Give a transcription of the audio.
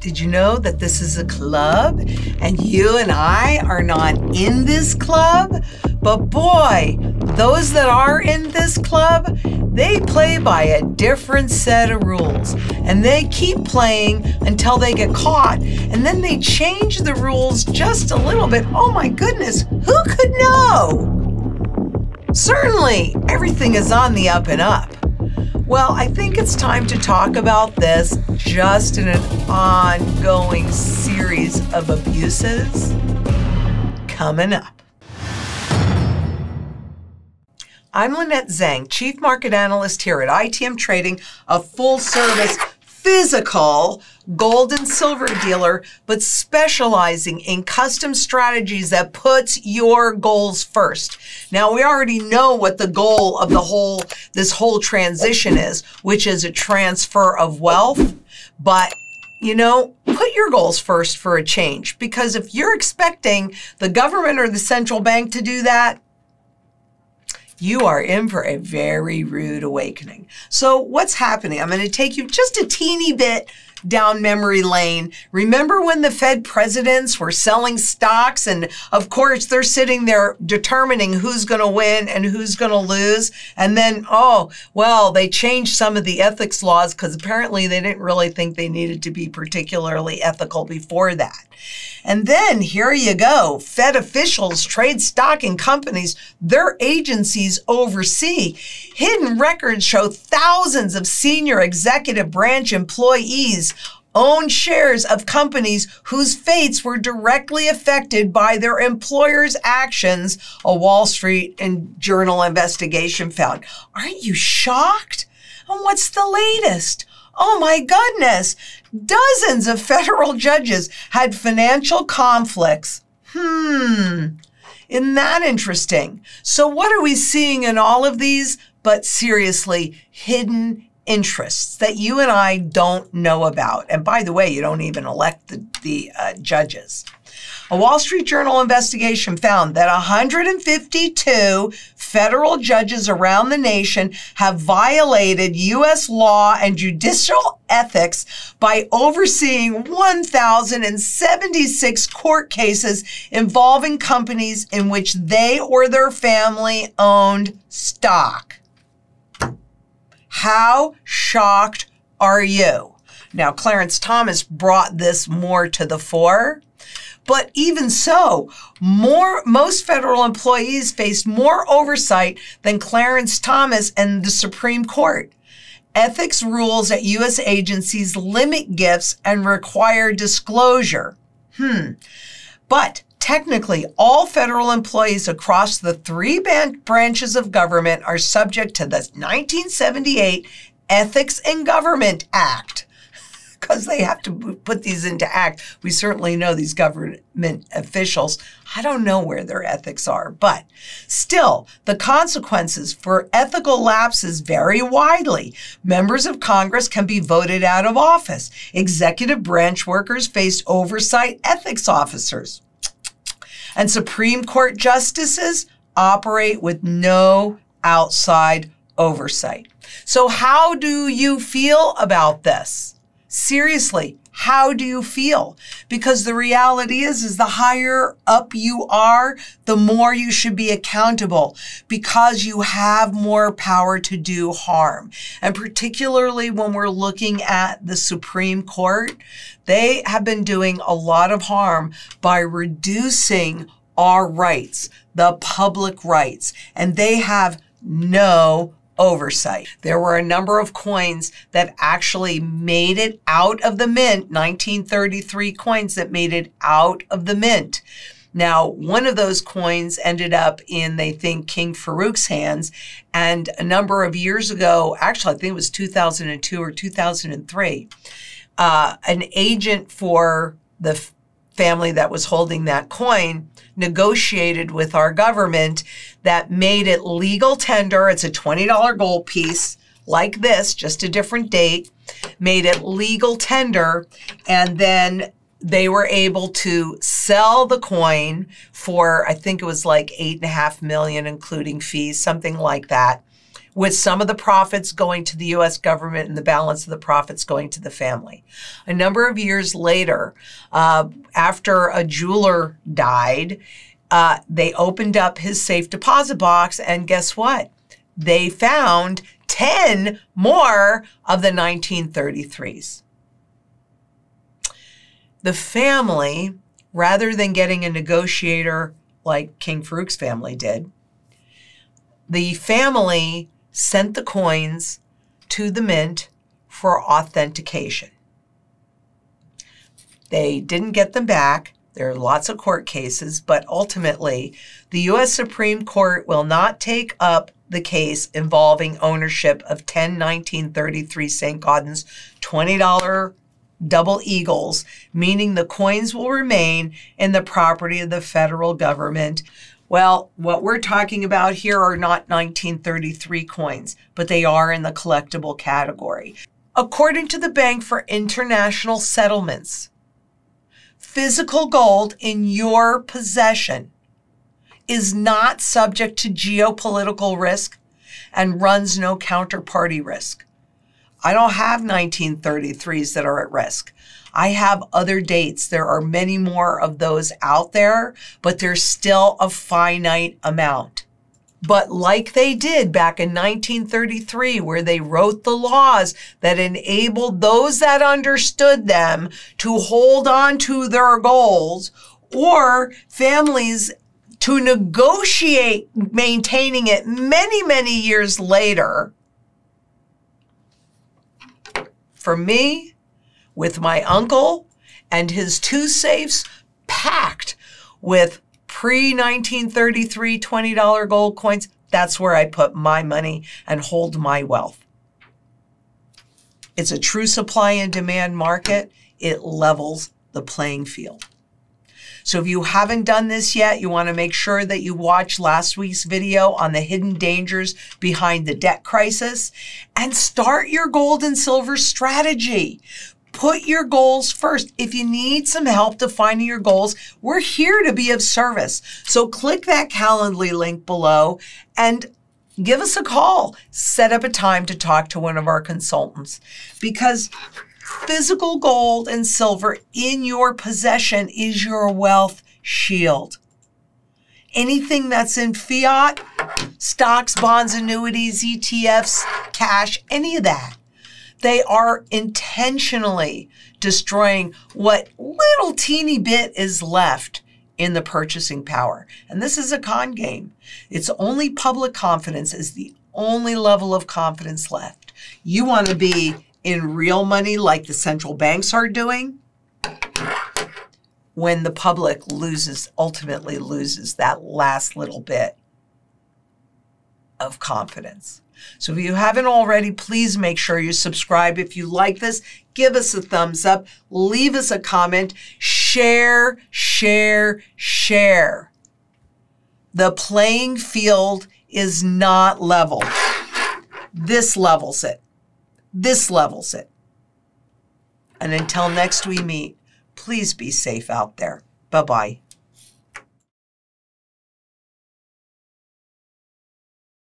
Did you know that this is a club and you and I are not in this club? But boy, those that are in this club, they play by a different set of rules and they keep playing until they get caught and then they change the rules just a little bit. Oh my goodness, who could know? Certainly, everything is on the up and up. Well, I think it's time to talk about this just in an ongoing series of abuses coming up. I'm Lynette Zang, Chief Market Analyst here at ITM Trading, a full service physical gold and silver dealer, but specializing in custom strategies that puts your goals first. Now we already know what the goal of the whole, this whole transition is, which is a transfer of wealth, but you know, put your goals first for a change because if you're expecting the government or the central bank to do that, you are in for a very rude awakening. So what's happening? I'm going to take you just a teeny bit down memory lane. Remember when the Fed presidents were selling stocks and of course they're sitting there determining who's going to win and who's going to lose. And then, oh, well, they changed some of the ethics laws because apparently they didn't really think they needed to be particularly ethical before that. And then here you go. Fed officials trade stock in companies their agencies oversee. Hidden records show thousands of senior executive branch employees own shares of companies whose fates were directly affected by their employers' actions, a Wall Street and Journal investigation found. Aren't you shocked? And what's the latest? Oh my goodness. Dozens of federal judges had financial conflicts. Hmm. Isn't that interesting? So what are we seeing in all of these? But seriously, hidden interests that you and I don't know about. And by the way, you don't even elect the, the uh, judges. A Wall Street Journal investigation found that 152 federal judges around the nation have violated U.S. law and judicial ethics by overseeing 1,076 court cases involving companies in which they or their family owned stock. How shocked are you? Now, Clarence Thomas brought this more to the fore. But even so, more, most federal employees faced more oversight than Clarence Thomas and the Supreme Court. Ethics rules at U.S. agencies limit gifts and require disclosure. Hmm. But technically, all federal employees across the three branches of government are subject to the 1978 Ethics in Government Act because they have to put these into act. We certainly know these government officials. I don't know where their ethics are, but still, the consequences for ethical lapses vary widely. Members of Congress can be voted out of office. Executive branch workers face oversight ethics officers. And Supreme Court justices operate with no outside oversight. So, how do you feel about this? Seriously, how do you feel? Because the reality is, is the higher up you are, the more you should be accountable because you have more power to do harm. And particularly when we're looking at the Supreme Court, they have been doing a lot of harm by reducing our rights, the public rights, and they have no oversight. There were a number of coins that actually made it out of the mint, 1933 coins that made it out of the mint. Now, one of those coins ended up in, they think, King Farouk's hands. And a number of years ago, actually, I think it was 2002 or 2003, uh, an agent for the family that was holding that coin negotiated with our government that made it legal tender. It's a $20 gold piece like this, just a different date, made it legal tender. And then they were able to sell the coin for, I think it was like eight and a half million, including fees, something like that, with some of the profits going to the US government and the balance of the profits going to the family. A number of years later, uh, after a jeweler died, uh, they opened up his safe deposit box, and guess what? They found 10 more of the 1933s. The family, rather than getting a negotiator like King Farouk's family did, the family sent the coins to the mint for authentication. They didn't get them back. There are lots of court cases, but ultimately, the U.S. Supreme Court will not take up the case involving ownership of 10 1933 St. Gaudens $20 double eagles, meaning the coins will remain in the property of the federal government well, what we're talking about here are not 1933 coins, but they are in the collectible category. According to the Bank for International Settlements, physical gold in your possession is not subject to geopolitical risk and runs no counterparty risk. I don't have 1933s that are at risk. I have other dates. There are many more of those out there, but there's still a finite amount. But like they did back in 1933, where they wrote the laws that enabled those that understood them to hold on to their goals or families to negotiate maintaining it many, many years later. For me, with my uncle and his two safes packed with pre 1933 $20 gold coins. That's where I put my money and hold my wealth. It's a true supply and demand market. It levels the playing field. So if you haven't done this yet, you want to make sure that you watch last week's video on the hidden dangers behind the debt crisis and start your gold and silver strategy. Put your goals first. If you need some help defining your goals, we're here to be of service. So click that Calendly link below and give us a call. Set up a time to talk to one of our consultants because physical gold and silver in your possession is your wealth shield. Anything that's in fiat, stocks, bonds, annuities, ETFs, cash, any of that they are intentionally destroying what little teeny bit is left in the purchasing power. And this is a con game. It's only public confidence is the only level of confidence left. You want to be in real money like the central banks are doing when the public loses, ultimately loses that last little bit of confidence. So if you haven't already, please make sure you subscribe. If you like this, give us a thumbs up, leave us a comment, share, share, share. The playing field is not level. This levels it. This levels it. And until next we meet, please be safe out there. Bye bye.